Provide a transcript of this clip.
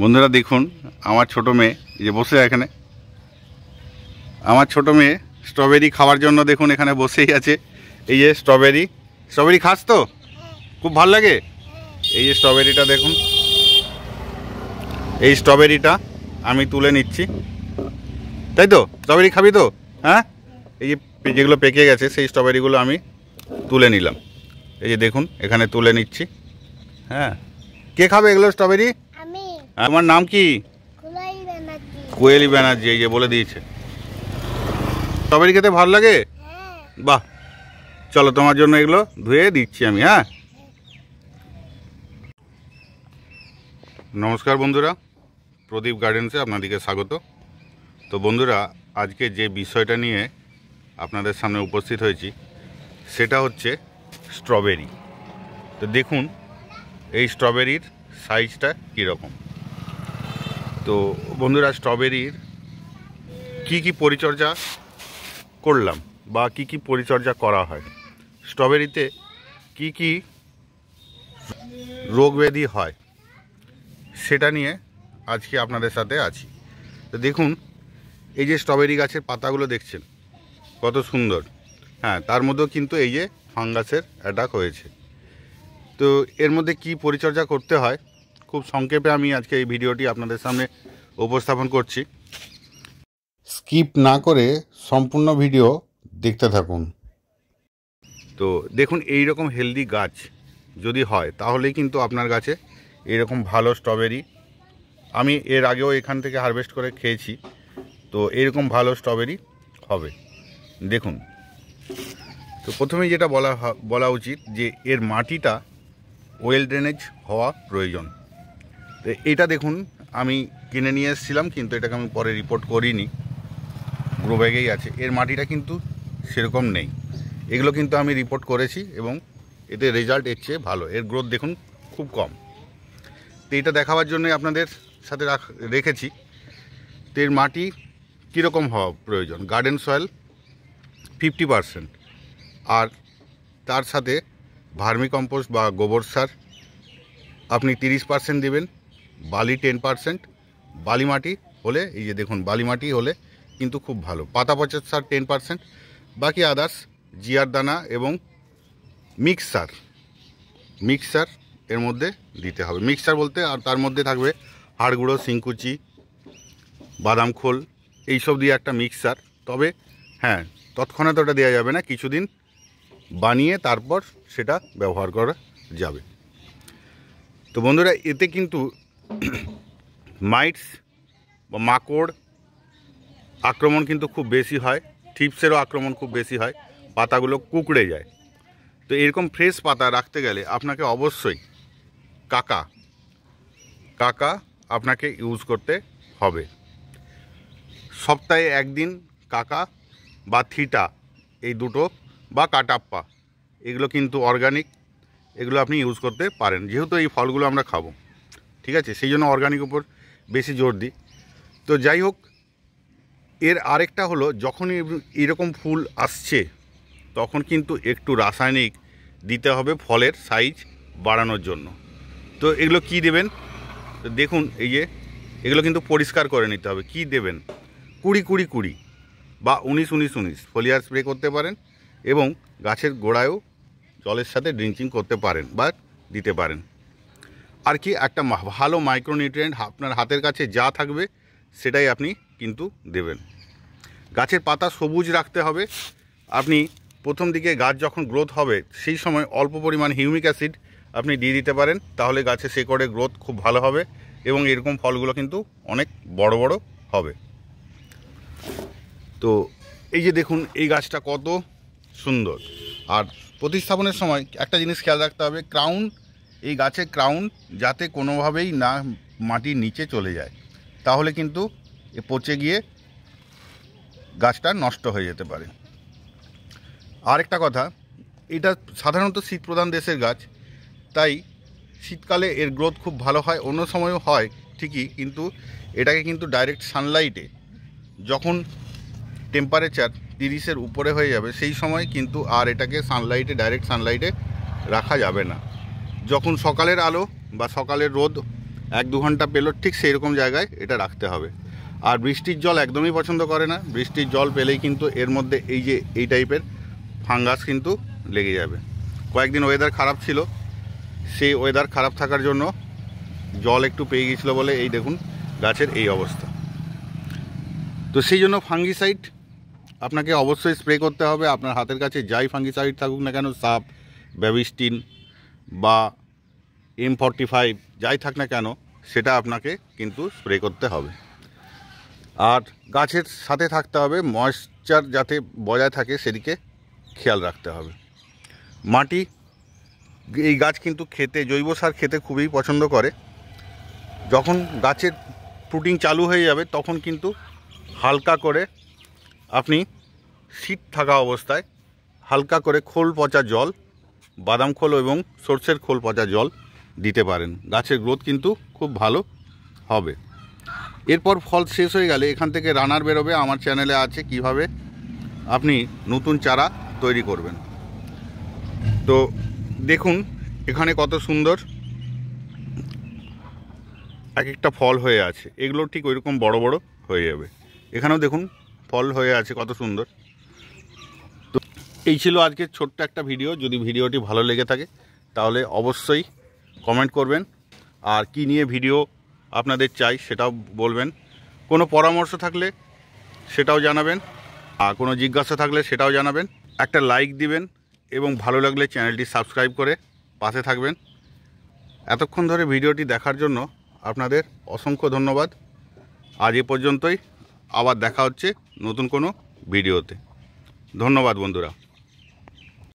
বন্ধুরা দেখুন, আমার ছোট মেয়ে যে বসে এখানে। আমার ছোট মেয়ে স্ট্রবেরি খাওয়ার জন্য দেখুন, এখানে বসেই আছে। এই যে স্ট্রবেরি স্ট্রবেরি খাস তো? খুব ভালো লাগে? এই যে স্ট্রবেরিটা দেখুন। এই স্ট্রবেরিটা আমি তুলে নিচ্ছি। তাই তো? স্ট্রবেরি খাবি তো? হ্যাঁ? এই যে যেগুলো পেকে গেছে, সেই স্ট্রবেরিগুলো আমি তুলে নিলাম। এই যে দেখুন, এখানে তুলে নিচ্ছি। হ্যাঁ। কে খাবে এগুলো স্ট্রবেরি আমার নাম কি? কোয়েলি ব্যানার্জি এই যে বলে দিয়েছে। স্ট্রবেরি খেতে ভালো লাগে? হ্যাঁ। বাহ। চলো তোমার জন্য এগুলো ধুয়ে দিচ্ছি আমি হ্যাঁ? নমস্কার বন্ধুরা প্রদীপ গার্ডেন্সে আপনাদেরকে স্বাগত। তো বন্ধুরা আজকে যে বিষয়টা নিয়ে আপনাদের সামনে উপস্থিত হয়েছি সেটা হচ্ছে স্ট্রবেরি। তো দেখুন এই স্ট্রবেরির সাইজটা কীরকম? তো বন্ধুরা স্ট্রবেরির কি কি পরিচর্যা করলাম বা কি কি পরিচর্যা করা হয়? স্ট্রবেরিতে কি কি রোগ ব্যাধি হয় সেটা নিয়ে আজকে আপনাদের সাথে আছি। তো দেখুন, এই যে স্ট্রবেরি গাছের পাতাগুলো দেখছেন, কত সুন্দর। হ্যাঁ তার মধ্যেও কিন্তু এই যে ফাঙ্গাসের অ্যাটাক হয়েছে। তো এর মধ্যে কি পরিচর্যা করতে হয়? খুব সংক্ষেপে আমি আজকে এই ভিডিওটি আপনাদের সামনে উপস্থাপন করছি। স্কিপ না করে সম্পূর্ণ ভিডিও দেখতে থাকুন। তো দেখুন এই রকম হেলদি গাছ যদি হয়, তাহলেই কিন্তু আপনার গাছে এরকম ভালো স্ট্রবেরি। আমি এর আগেও এখান থেকে হারভেস্ট করে খেয়েছি, তো এরকম ভালো স্ট্রবেরি হবে। দেখুন, তো প্রথমেই যেটা বলা বলা উচিত যে এর মাটিটা ওয়েল ড্রেনেজ হওয়া প্রয়োজন। এটা দেখুন, আমি কিনে নিয়ে এসেছিলাম, কিন্তু এটাকে আমি পরে রিপোর্ট করিনি। গ্রো ব্যাগেই আছে। এর মাটিটা কিন্তু সেরকম নেই। এগুলো কিন্তু আমি রিপোর্ট করেছি এবং এতে রেজাল্ট এর চেয়ে ভালো। এর গ্রোথ দেখুন, খুব কম। তো এটা দেখাবার জন্যই আপনাদের সাথে রাখ, রেখেছি। তো এর মাটি কীরকম হওয়া প্রয়োজন? গার্ডেন সয়েল ফিফটি পারসেন্ট আর তার সাথে ভার্মি কম্পোস্ট বা গোবর সার আপনি তিরিশ পার্সেন্ট দেবেন। বালি টেন পার্সেন্ট, বালি মাটি হলে, এই যে দেখুন, বালি মাটি হলে কিন্তু খুব ভালো। পাতা পচার সার টেন পার্সেন্ট, বাকি আদার্স জিয়ার দানা এবং মিক্সার। মিক্সার এর মধ্যে দিতে হবে। মিক্সার বলতে আর তার মধ্যে থাকবে হাড় গুঁড়ো, শিংকুচি, বাদাম খোল, এইসব দিয়ে একটা মিক্সার। তবে হ্যাঁ তৎক্ষণাৎ ওটা দেওয়া যাবে না, কিছুদিন বানিয়ে তারপর সেটা ব্যবহার করা যাবে। তো বন্ধুরা, এতে কিন্তু মাইটস বা মাকড় আক্রমণ কিন্তু খুব বেশি হয় থিপসেরও আক্রমণ খুব বেশি হয়, পাতাগুলো কুকড়ে যায়। তো এরকম ফ্রেশ পাতা রাখতে গেলে আপনাকে অবশ্যই কাকা কাকা আপনাকে ইউজ করতে হবে। সপ্তাহে একদিন কাকা বা থিটা, এই দুটো বা কাটাপ্পা, এগুলো কিন্তু অর্গানিক, এগুলো আপনি ইউজ করতে পারেন। যেহেতু এই ফলগুলো আমরা খাব। ঠিক আছে? সেই জন্য অর্গানিক উপর বেশি জোর দিই। তো যাই হোক, এর আরেকটা হলো যখন এরকম ফুল আসছে, তখন কিন্তু একটু রাসায়নিক দিতে হবে ফলের সাইজ বাড়ানোর জন্য। তো এগুলো কি দেবেন? দেখুন, এই যে, এগুলো কিন্তু পরিষ্কার করে নিতে হবে। কি দেবেন? কুড়ি কুড়ি কুড়ি বা উনিশ উনিশ উনিশ ফলিয়ার স্প্রে করতে পারেন এবং গাছের গোড়ায়ও জলের সাথে ড্রিঙ্কিং করতে পারেন বা দিতে পারেন। আর কি, একটা ভালো মাইক্রোনিউট্রিয়েন্ট আপনার হাতের কাছে যা থাকবে, সেটাই আপনি কিন্তু দেবেন। গাছের পাতা সবুজ রাখতে হবে। আপনি প্রথম দিকে গাছ যখন গ্রোথ হবে, সেই সময় অল্প পরিমাণ হিউমিক অ্যাসিড আপনি দিয়ে দিতে পারেন, তাহলে গাছে শেকড়ে গ্রোথ খুব ভালো হবে এবং এরকম ফলগুলো কিন্তু অনেক বড় বড় হবে। তো এই যে দেখুন, এই গাছটা কত সুন্দর। আর প্রতিস্থাপনের সময় একটা জিনিস খেয়াল রাখতে হবে ক্রাউন এই গাছের ক্রাউন যাতে কোনোভাবেই না মাটির নিচে চলে যায়, তাহলে কিন্তু এ পচে গিয়ে গাছটা নষ্ট হয়ে যেতে পারে। আরেকটা কথা, এটা সাধারণত শীত প্রধান দেশের গাছ, তাই শীতকালে এর গ্রোথ খুব ভালো হয়, অন্য সময়ও হয়, ঠিকই, কিন্তু এটাকে কিন্তু ডাইরেক্ট সানলাইটে যখন টেম্পারেচার তিরিশের উপরে হয়ে যাবে, সেই সময় কিন্তু আর এটাকে সানলাইটে ডাইরেক্ট সানলাইটে রাখা যাবে না। যখন সকালের আলো বা সকালের রোদ এক দু ঘণ্টা পেল, ঠিক সেই রকম জায়গায় এটা রাখতে হবে। আর বৃষ্টির জল একদমই পছন্দ করে না। বৃষ্টির জল পেলেই কিন্তু এর মধ্যে এই যে, এই টাইপের ফাঙ্গাস কিন্তু লেগে যাবে। কয়েকদিন ওয়েদার খারাপ ছিল। সেই ওয়েদার খারাপ থাকার জন্য জল একটু পেয়ে গিয়েছিল বলে এই দেখুন গাছের এই অবস্থা। তো সেই জন্য ফাঙ্গিসাইড আপনাকে অবশ্যই স্প্রে করতে হবে। আপনার হাতের কাছে যাই ফাঙ্গিসাইড থাকুক না কেন, সাপ ব্যাবিস্টিন বা এম ফর্টি ফাইভ যাই থাক না কেন, সেটা আপনাকে কিন্তু স্প্রে করতে হবে। আর গাছের সাথে থাকতে হবে ময়েশ্চার যাতে বজায় থাকে সেদিকে খেয়াল রাখতে হবে। মাটি, এই গাছ কিন্তু খেতে, জৈব সার খেতে খুবই পছন্দ করে। যখন গাছের ফ্রুটিং চালু হয়ে যাবে, তখন কিন্তু হালকা করে আপনি শীত থাকা অবস্থায় হালকা করে খোল পচা জল বাদাম খোল এবং সর্ষের খোল পচা জল দিতে পারেন। গাছের গ্রোথ কিন্তু খুব ভালো হবে। এরপর ফল শেষ হয়ে গেলে এখান থেকে রানার বেরোবে। আমার চ্যানেলে আছে কীভাবে আপনি নতুন চারা তৈরি করবেন। তো দেখুন, এখানে কত সুন্দর এক একটা ফল হয়ে আছে। এগুলো ঠিক ওইরকম বড় বড় হয়ে যাবে। এখানেও দেখুন, ফল হয়ে আছে কত সুন্দর। এই ছিল আজকের ছোট্ট একটা ভিডিও। যদি ভিডিওটি ভালো লেগে থাকে, তাহলে অবশ্যই কমেন্ট করবেন। আর কি নিয়ে ভিডিও আপনাদের চাই সেটাও বলবেন। কোনো পরামর্শ থাকলে সেটাও জানাবেন। আর কোনো জিজ্ঞাসা থাকলে সেটাও জানাবেন। একটা লাইক দিবেন এবং ভালো লাগলে চ্যানেলটি সাবস্ক্রাইব করে পাশে থাকবেন। এতক্ষণ ধরে ভিডিওটি দেখার জন্য আপনাদের অসংখ্য ধন্যবাদ। আজ এ পর্যন্তই। আবার দেখা হচ্ছে নতুন কোনো ভিডিওতে। ধন্যবাদ বন্ধুরা।